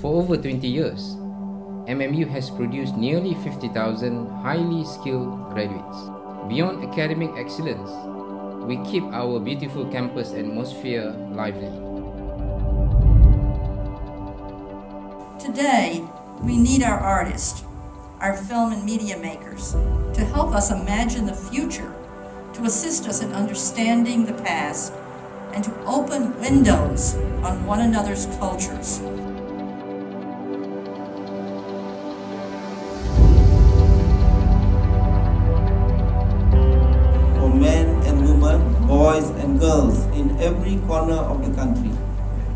For over 20 years, MMU has produced nearly 50,000 highly skilled graduates. Beyond academic excellence, we keep our beautiful campus atmosphere lively. Today, we need our artists, our film and media makers, to help us imagine the future, to assist us in understanding the past, and to open windows on one another's cultures. And girls in every corner of the country,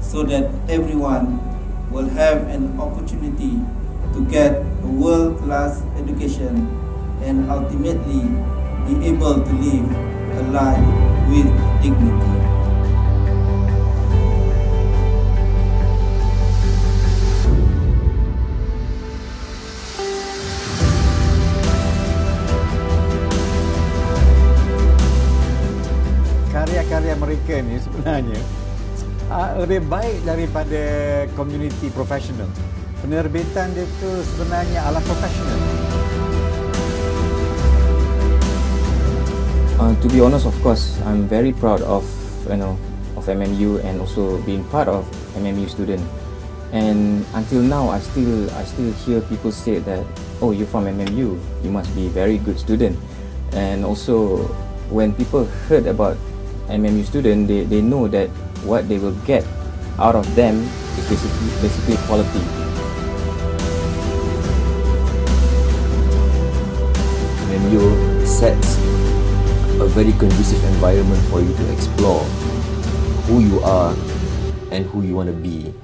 so that everyone will have an opportunity to get a world-class education and ultimately be able to live a life with dignity. Karya-karya mereka ni sebenarnya uh, lebih baik daripada community professional. Penerbitan dia tu sebenarnya ala profesional. Uh, to be honest, of course, I'm very proud of you know of MMU and also being part of MMU student. And until now, I still I still hear people say that, oh, you're from MMU, you must be a very good student. And also, when people heard about MMU student, they, they know that what they will get out of them is basically, basically quality. MMU sets a very conducive environment for you to explore who you are and who you want to be.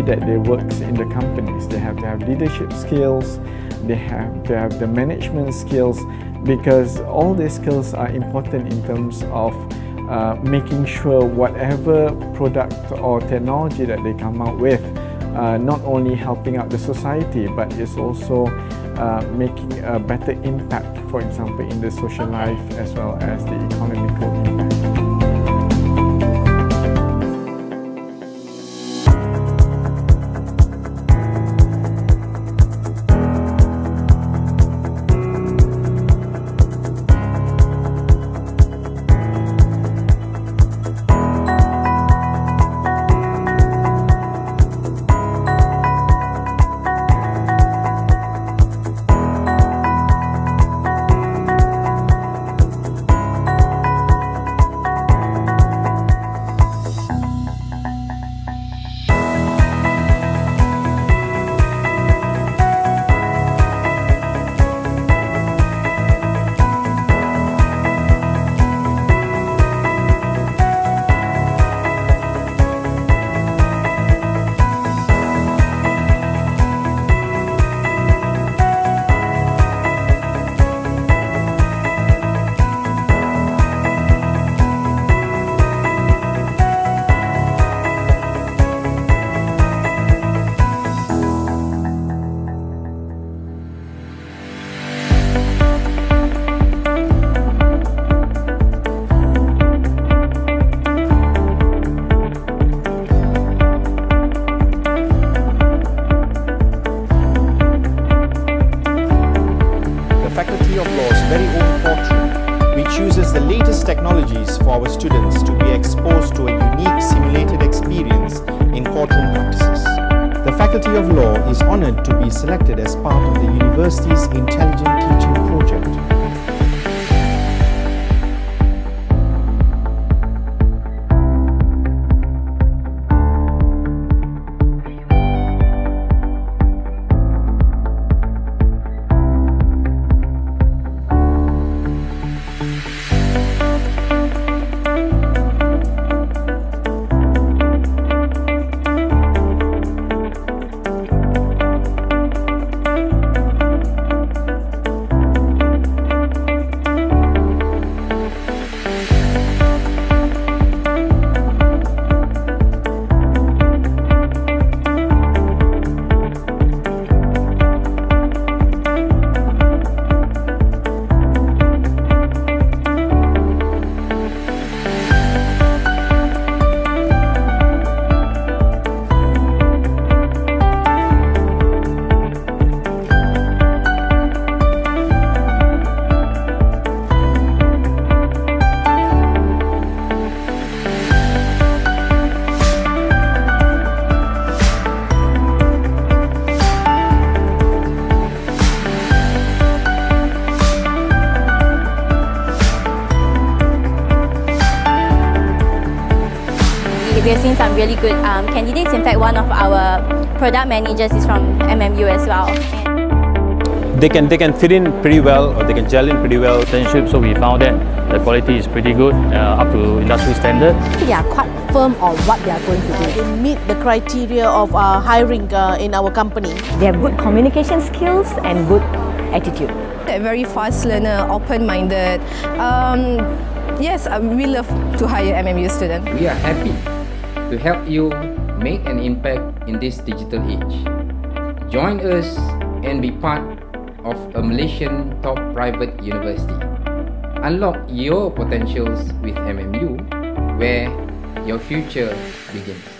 Way that they work in the companies. They have to have leadership skills, they have to have the management skills because all these skills are important in terms of uh, making sure whatever product or technology that they come out with uh, not only helping out the society but is also uh, making a better impact, for example, in the social life as well as the economical impact. Latest technologies for our students to be exposed to a unique simulated experience in courtroom practices. The Faculty of Law is honored to be selected as part of the university's Intelligent Teaching Project. We have seen some really good um, candidates. In fact, one of our product managers is from MMU as well. They can, they can fit in pretty well or they can gel in pretty well. Internship, so we found that the quality is pretty good, uh, up to industry standard. They are quite firm on what they are going to do. They meet the criteria of uh, hiring uh, in our company. They have good communication skills and good attitude. They're very fast learner, open-minded. Um, yes, we love to hire MMU students. We are happy to help you make an impact in this digital age. Join us and be part of a Malaysian top private university. Unlock your potentials with MMU, where your future begins.